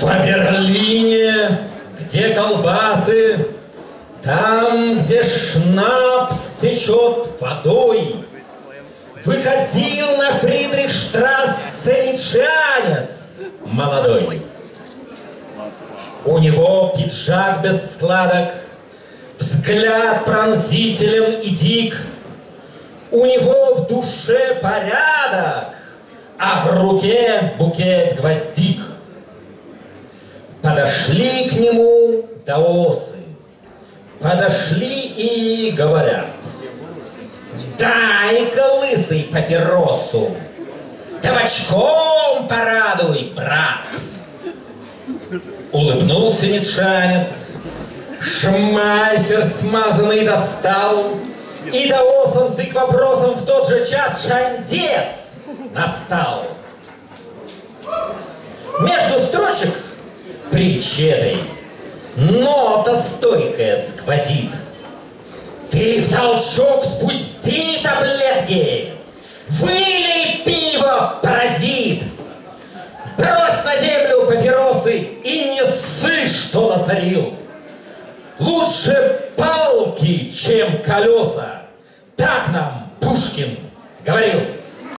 В Берлине, где колбасы, там, где шнапс течет водой, Выходил на Фридрихштрассе нитшанец молодой. У него пиджак без складок, взгляд пронзителен и дик. У него в душе порядок, а в руке букет гвоздик. Подошли к нему даосы, подошли и говорят, дай-ка лысый папиросу, табачком порадуй, брат. Улыбнулся нитшанец, шмайсер смазанный достал, и даосом с вопросом в тот же час шандец настал. Между строчек причедой нота стойкая сквозит. Ты в толчок спусти таблетки, вылей пиво, паразит. Брось на землю папиросы и не ссы, что насорил. Лучше палки, чем колеса. Так нам Пушкин говорил.